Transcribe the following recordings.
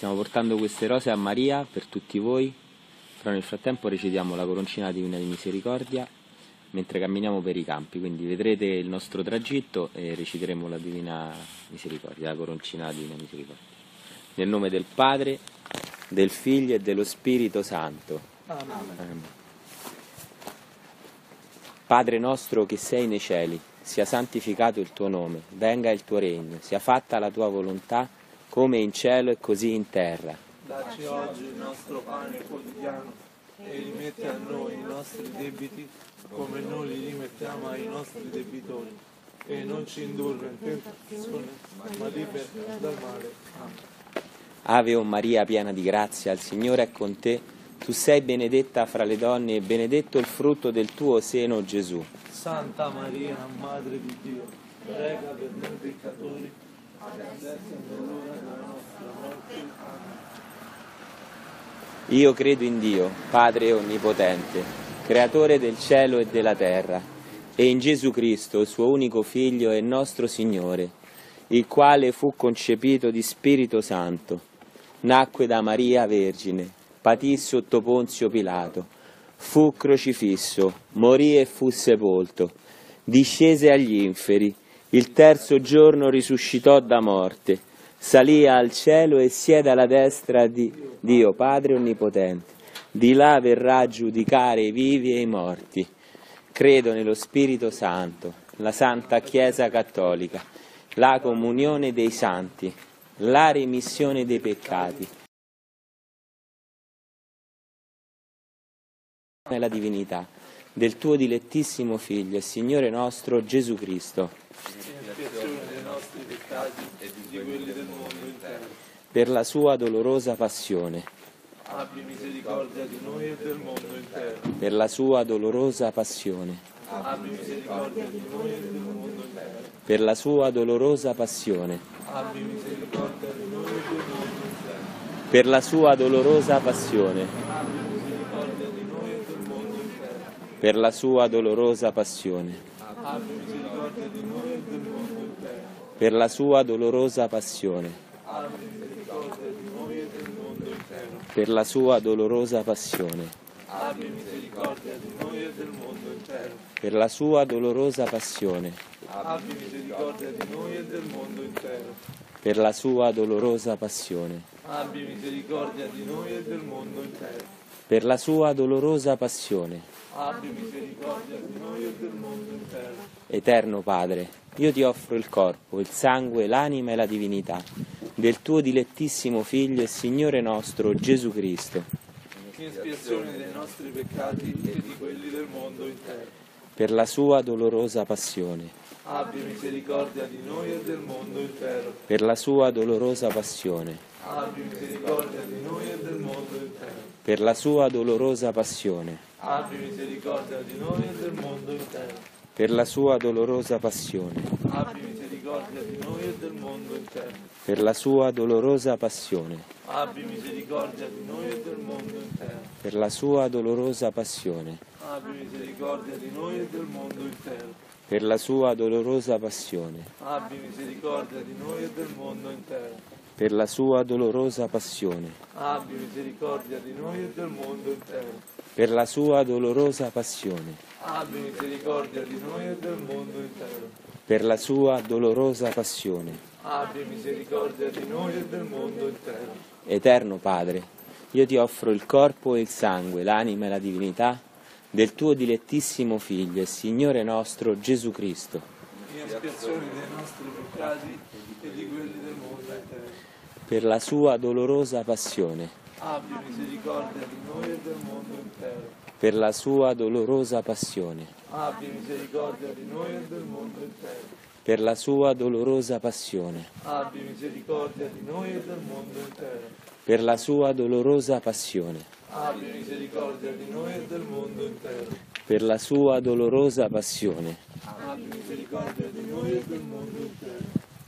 Stiamo portando queste rose a Maria per tutti voi, però nel frattempo recitiamo la coroncina divina di misericordia mentre camminiamo per i campi, quindi vedrete il nostro tragitto e reciteremo la divina misericordia, la coroncina divina misericordia. Nel nome del Padre, del Figlio e dello Spirito Santo. Amen. Padre nostro che sei nei cieli, sia santificato il tuo nome, venga il tuo regno, sia fatta la tua volontà come in cielo e così in terra. Dacci oggi il nostro pane quotidiano e rimetti a noi i nostri debiti come noi li rimettiamo ai nostri debitori e non ci indurre in tentazione ma liberaci dal male. Amen. Ave o Maria piena di grazia, il Signore è con te, tu sei benedetta fra le donne e benedetto il frutto del tuo seno Gesù. Santa Maria, Madre di Dio, prega per noi peccatori, Io credo in Dio, Padre Onnipotente, Creatore del cielo e della terra, e in Gesù Cristo, suo unico Figlio e nostro Signore, il quale fu concepito di Spirito Santo, nacque da Maria Vergine, patì sotto Ponzio Pilato, fu crocifisso, morì e fu sepolto, discese agli inferi, il terzo giorno risuscitò da morte, salì al cielo e siede alla destra di Dio Padre Onnipotente. Di là verrà a giudicare i vivi e i morti. Credo nello Spirito Santo, la Santa Chiesa Cattolica, la comunione dei santi, la remissione dei peccati la divinità del tuo dilettissimo Figlio e Signore nostro Gesù Cristo, per la sua dolorosa passione, Abbi misericordia di noi e del mondo intero. per la sua dolorosa passione, Abbi misericordia di noi e del mondo intero. per la sua dolorosa passione, Abbi misericordia di noi e del mondo intero. per la sua dolorosa passione, Abbi misericordia di noi e del mondo intero. Per la sua dolorosa passione, per la sua dolorosa passione, per la sua dolorosa passione, per la sua dolorosa passione, per la sua dolorosa passione, Abbi misericordia di noi e del mondo intero. Per la sua dolorosa passione. Abbi misericordia di noi e del mondo intero. Eterno Padre, io ti offro il corpo, il sangue, l'anima e la divinità del tuo dilettissimo Figlio e Signore nostro Gesù Cristo, In espiazione dei nostri peccati e di quelli del mondo intero. per la sua dolorosa passione, Abbi misericordia di noi e del mondo intero. per la sua dolorosa passione, Abbi misericordia di noi e del mondo intero. per la sua dolorosa passione, Abbi misericordia di noi e del mondo intero. per la sua dolorosa passione, Abbi misericordia di noi e del mondo intero. per la sua dolorosa passione, Abbi misericordia di noi e del mondo intero. per la sua dolorosa passione, Abbi misericordia di noi e del mondo intero. Per la sua dolorosa passione, Abbi misericordia di noi e del mondo intero. per la sua dolorosa passione, Abbi misericordia di noi e del mondo intero. per la sua dolorosa passione, Abbi misericordia di noi e del mondo intero. per la sua dolorosa passione. Abbi misericordia di noi e del mondo intero. Eterno Padre, io ti offro il corpo e il sangue, l'anima e la divinità del tuo dilettissimo Figlio e Signore nostro Gesù Cristo, per la sua dolorosa passione, Abbi misericordia di noi e del mondo intero. per la sua dolorosa passione, Abbi misericordia di noi e del mondo intero. per la sua dolorosa passione, Abbi misericordia di noi e del mondo intero. Per la sua dolorosa passione, Abbi misericordia di noi e del mondo intero. per la sua dolorosa passione, Abbi misericordia di noi e del mondo intero.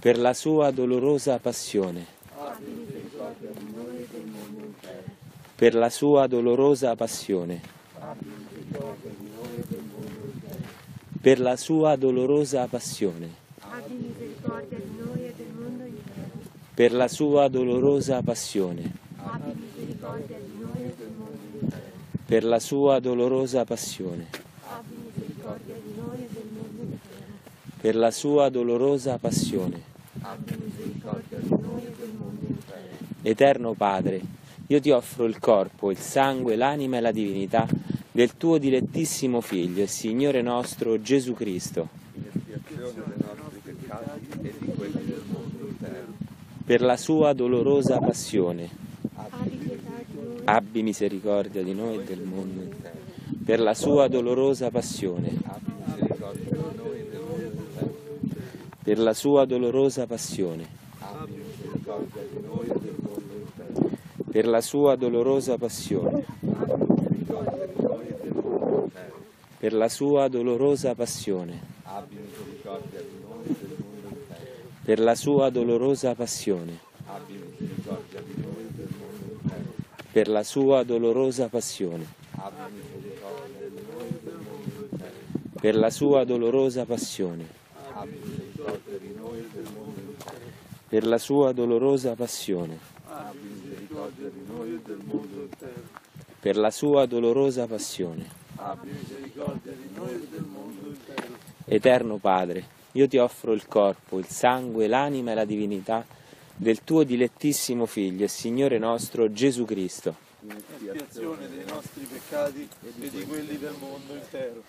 per la sua dolorosa passione, Abbi misericordia di noi e del mondo intero. per la sua dolorosa passione, Abbi misericordia di noi e del mondo intero. per la sua dolorosa passione, Abbi misericordia di noi e del mondo intero. Per la sua dolorosa passione, per la sua dolorosa passione, per la sua dolorosa passione. Eterno Padre, io ti offro il corpo, il sangue, l'anima e la divinità del tuo dilettissimo Figlio e Signore nostro Gesù Cristo, espiazione dei nostri peccati e di quelli del mondo intero. Per la sua dolorosa passione. Abbi misericordia di noi e del mondo intero. Per la sua dolorosa passione. Per la sua dolorosa passione. Per la sua dolorosa passione. Per la sua dolorosa passione. Abbi misericordia di noi e del mondo intero. Per la sua dolorosa passione. Per la sua dolorosa passione. Per la sua dolorosa passione. Per la sua dolorosa passione. Per la sua dolorosa passione. Abbi misericordia di noi e del mondo intero. Eterno Padre, io ti offro il corpo, il sangue, l'anima e la divinità del tuo dilettissimo Figlio e Signore nostro Gesù Cristo, espiazione dei nostri peccati e di quelli del mondo intero.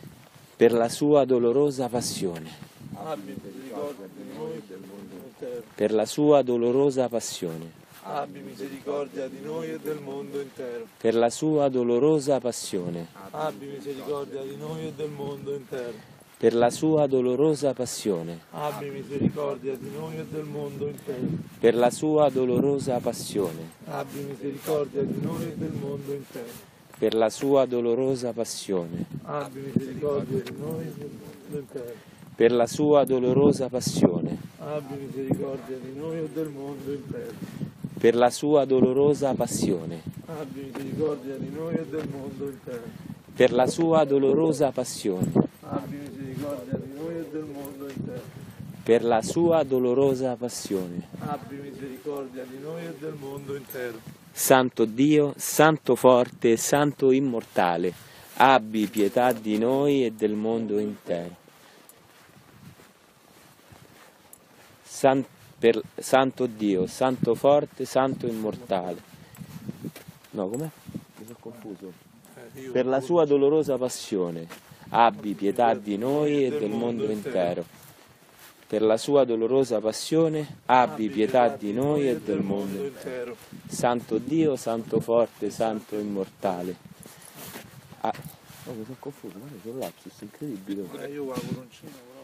per la sua dolorosa passione, Abbi misericordia di noi e del mondo intero. per la sua dolorosa passione, Abbi misericordia di noi e del mondo intero. per la sua dolorosa passione, Abbi misericordia di noi e del mondo intero. per la sua dolorosa passione, Abbi misericordia di noi e del mondo intero. per la sua dolorosa passione, Abbi misericordia di noi e del mondo intero. per la sua dolorosa passione, Abbi misericordia di noi e del mondo intero. per la sua dolorosa passione, Abbi misericordia di noi e del mondo intero. Per la sua dolorosa passione, Abbi misericordia di noi e del mondo intero. per la sua dolorosa passione, Abbi misericordia di noi e del mondo intero. per la sua dolorosa passione. Abbi misericordia di noi e del mondo intero. Santo Dio, Santo forte Santo immortale, abbi pietà di noi e del mondo intero. San- per- Santo Dio, Santo forte, Santo immortale. No, com'è? Mi sono confuso. Per la sua dolorosa passione, abbi pietà di noi e del mondo intero. Per la sua dolorosa passione, abbi pietà di noi e del mondo intero. Santo Dio, Santo forte, Santo immortale. Ah, oh, mi sono confuso, guarda che lapsus incredibile. Eh, io qua coroncino proprio.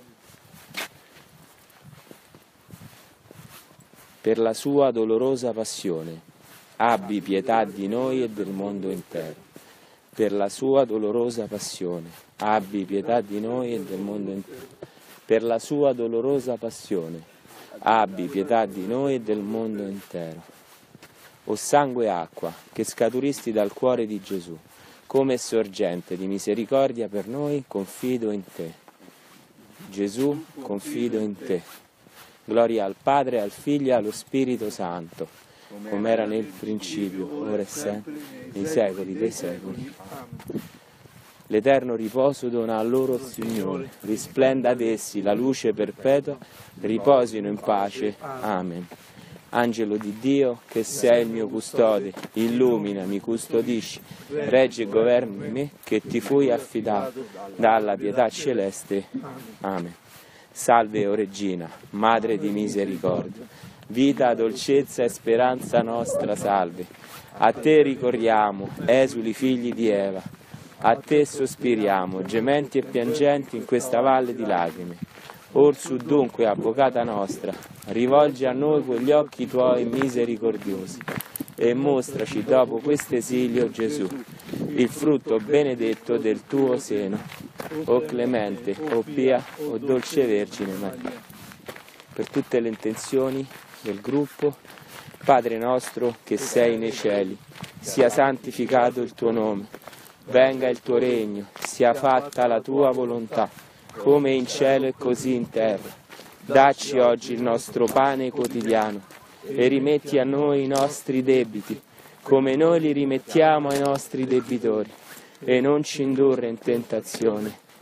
Per la sua dolorosa passione, abbi pietà di noi e del mondo intero. Per la sua dolorosa passione, abbi pietà di noi e del mondo intero. Per la sua dolorosa passione, abbi pietà di noi e del mondo intero. O sangue e acqua, che scaturisti dal cuore di Gesù, come sorgente di misericordia per noi, confido in te. Gesù, confido in te. Gloria al Padre, al Figlio e allo Spirito Santo, come era nel principio, ora e sempre, nei secoli dei secoli. L'eterno riposo dona a loro, Signore, risplenda ad essi la luce perpetua, riposino in pace. Amen. Angelo di Dio, che sei il mio custode, illuminami, custodisci, reggi e governi me, che ti fui affidato dalla pietà celeste. Amen. Salve, o Regina, Madre di misericordia, vita, dolcezza e speranza nostra, salve. A te ricorriamo, esuli figli di Eva, a te sospiriamo, gementi e piangenti in questa valle di lacrime. Orsu dunque, avvocata nostra, rivolgi a noi quegli occhi tuoi misericordiosi e mostraci dopo questo esilio Gesù, il frutto benedetto del tuo seno. O clemente, o pia, o dolce Vergine Maria. Per tutte le intenzioni del gruppo, Padre nostro che sei nei cieli, sia santificato il tuo nome, venga il tuo regno, sia fatta la tua volontà, come in cielo e così in terra. Dacci oggi il nostro pane quotidiano e rimetti a noi i nostri debiti, come noi li rimettiamo ai nostri debitori, e non ci indurre in tentazione,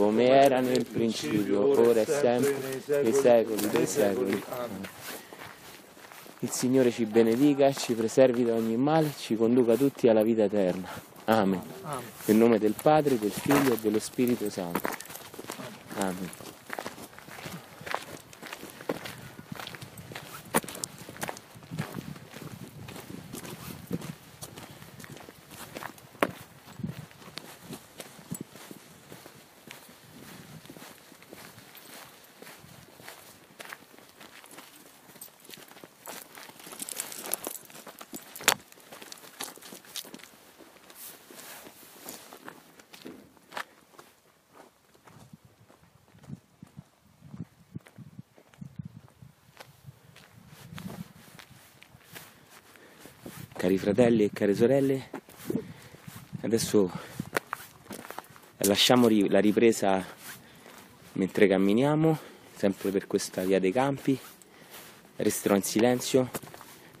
come era nel principio, ora e sempre, nei secoli dei secoli. Amen. Il Signore ci benedica, ci preservi da ogni male, ci conduca tutti alla vita eterna. Amen. Nel nome del Padre, del Figlio e dello Spirito Santo. Amen. Cari fratelli e care sorelle, adesso lasciamo la ripresa mentre camminiamo, sempre per questa via dei campi, resterò in silenzio,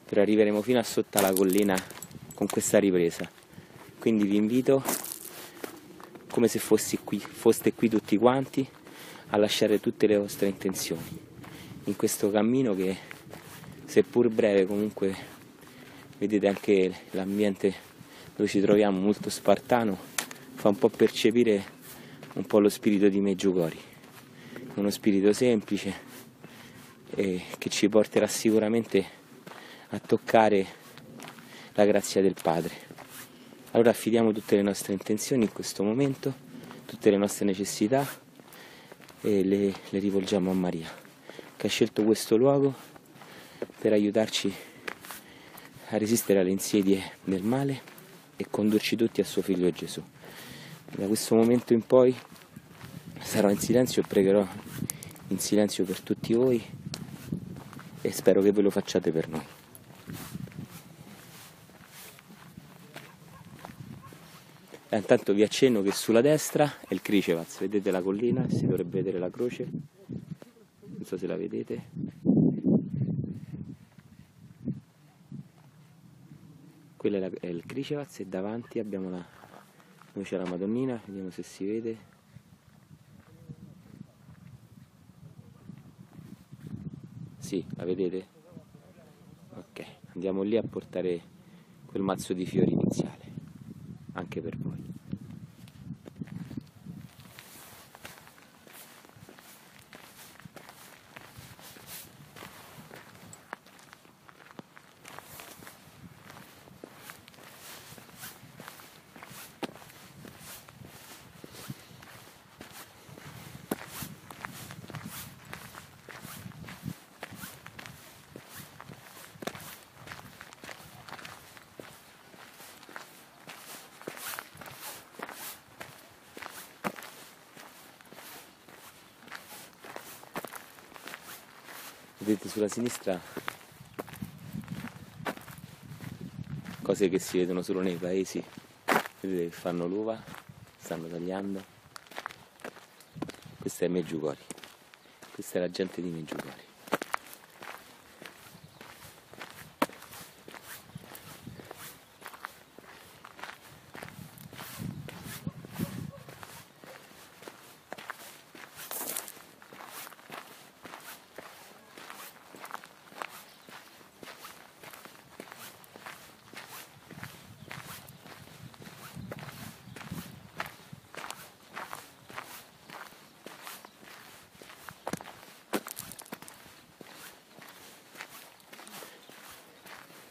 però arriveremo fino a sotto alla collina con questa ripresa. Quindi vi invito, come se fossi qui, foste qui tutti quanti, a lasciare tutte le vostre intenzioni in questo cammino che, seppur breve, comunque vedete anche l'ambiente dove ci troviamo molto spartano fa un po' percepire un po' lo spirito di Meggiugori. Uno spirito semplice e che ci porterà sicuramente a toccare la grazia del Padre. Allora affidiamo tutte le nostre intenzioni in questo momento tutte le nostre necessità e le, le rivolgiamo a Maria che ha scelto questo luogo per aiutarci a resistere alle insidie del male e condurci tutti a suo figlio Gesù. Da questo momento in poi sarò in silenzio e pregherò in silenzio per tutti voi e spero che ve lo facciate per noi. E intanto vi accenno che sulla destra è il Cricevaz, vedete la collina, si dovrebbe vedere la croce, non so se la vedete. Quello è, la, è il Cricevaz e davanti abbiamo la dove c'è la Madonnina vediamo se si vede sì, la vedete? ok, andiamo lì a portare quel mazzo di fiori iniziale anche per voi vedete sulla sinistra cose che si vedono solo nei paesi vedete che fanno l'uva stanno tagliando. Questa è Meggiugori questa è la gente di Meggiugori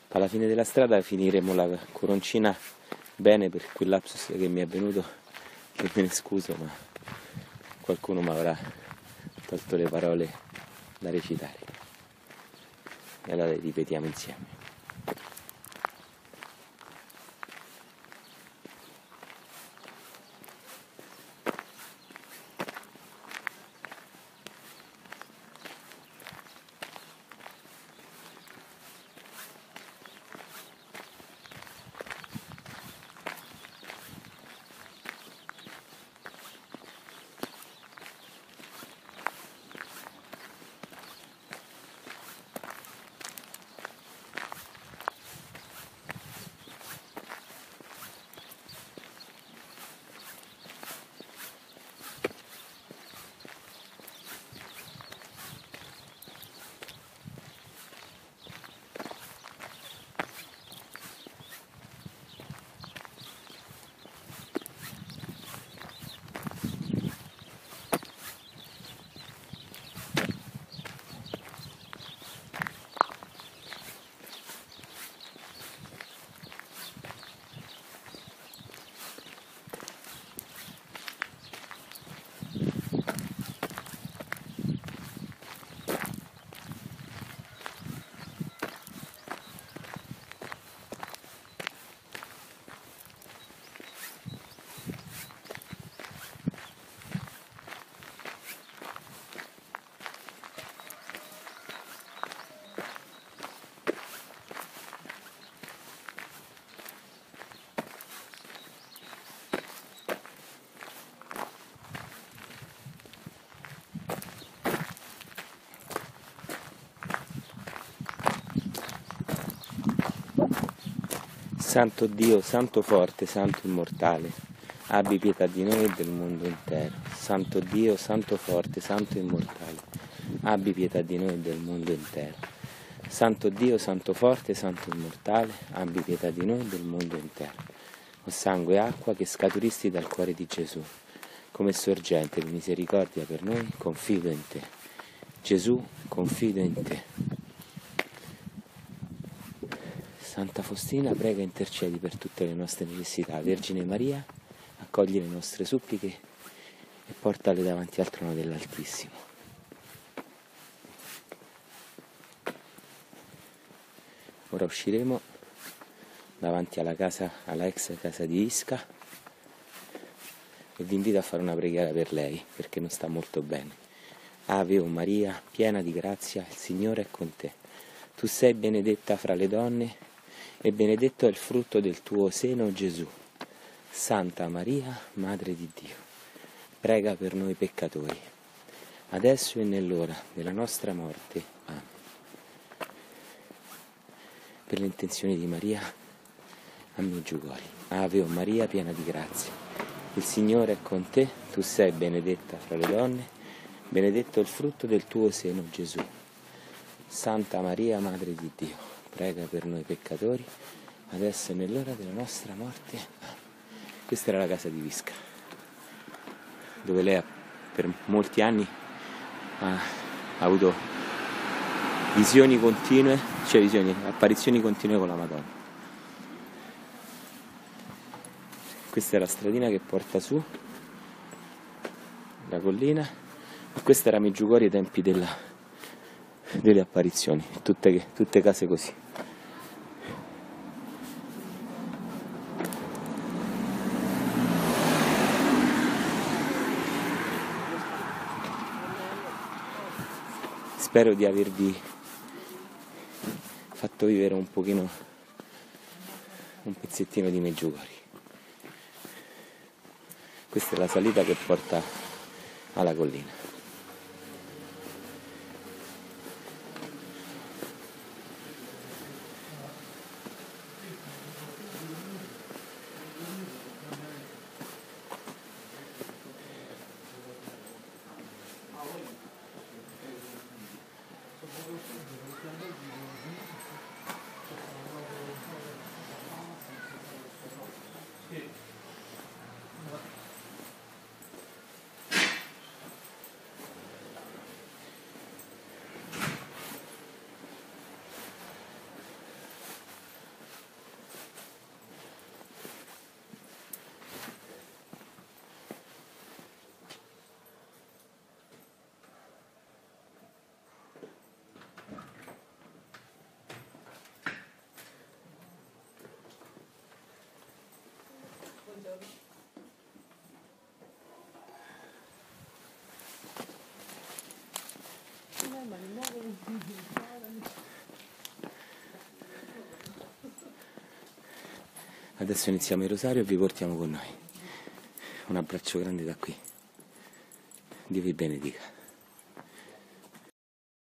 alla fine della strada finiremo la coroncina bene per quel che mi è venuto che me ne scuso ma qualcuno mi avrà tolto le parole da recitare. E allora ripetiamo insieme Santo Dio, Santo forte, Santo immortale, abbi pietà di noi e del mondo intero. Santo Dio, Santo forte, Santo immortale, abbi pietà di noi e del mondo intero. Santo Dio, Santo forte, Santo immortale, abbi pietà di noi e del mondo intero. O sangue e acqua che scaturisti dal cuore di Gesù, come sorgente di misericordia per noi, confido in te. Gesù, confido in te. Santa Faustina prega e intercedi per tutte le nostre necessità. Vergine Maria, accogli le nostre suppliche e portale davanti al trono dell'Altissimo. Ora usciremo davanti alla casa, alla ex casa di Isca e vi invito a fare una preghiera per lei perché non sta molto bene. Ave o Maria, piena di grazia, il Signore è con te. Tu sei benedetta fra le donne e benedetto è il frutto del tuo seno Gesù. Santa Maria, Madre di Dio, prega per noi peccatori, adesso e nell'ora della nostra morte. Amen. Per le intenzioni di Maria, a me giugori. Ave o Maria, piena di grazia. Il Signore è con te, tu sei benedetta fra le donne, benedetto il frutto del tuo seno Gesù. Santa Maria, Madre di Dio prega per noi peccatori, adesso è nell'ora della nostra morte. Questa era la casa di Visca, dove lei per molti anni ha, avuto visioni continue, cioè visioni, apparizioni continue con la Madonna. Questa è la stradina che porta su la collina questa era Meggiugori ai tempi della, delle apparizioni, tutte, tutte case così. Spero di avervi fatto vivere un pochino, un pezzettino di Meggiugori. Questa è la salita che porta alla collina. Adesso iniziamo il rosario e vi portiamo con noi. Un abbraccio grande da qui. Dio vi benedica.